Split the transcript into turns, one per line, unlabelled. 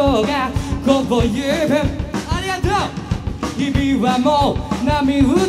情がここ指ありがとう。君はもう波打